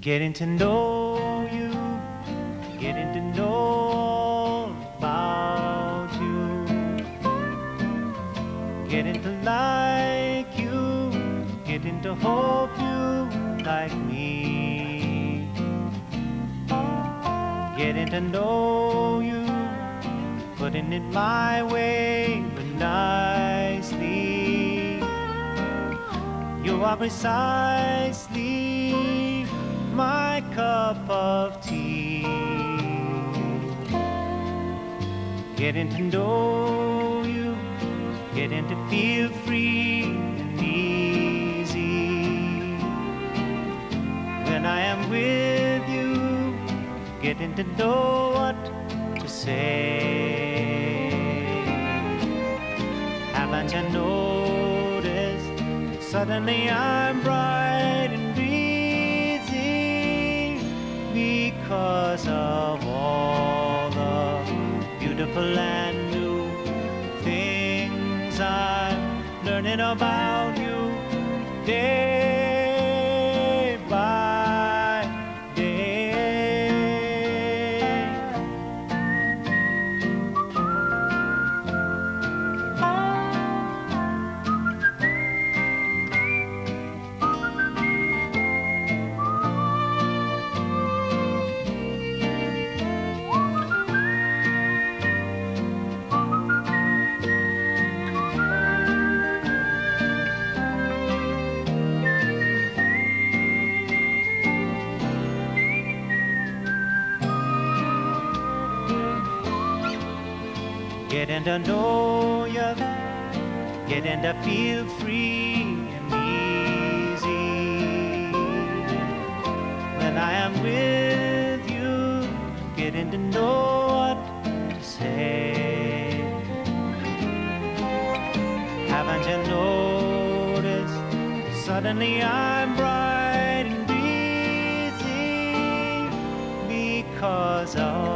Getting to know you, getting to know about you, getting to like you, getting to hope you like me, getting to know you, putting it my way, but nicely. You are precisely my cup of tea. Getting to know you, getting to feel free and easy. When I am with you, getting to know what to say. Haven't you noticed? Suddenly I'm bright because of all the beautiful and new things I'm learning about you. Day Getting to know you, getting to feel free and easy. When I am with you, getting to know what to say. Haven't you noticed? Suddenly I'm bright and busy because of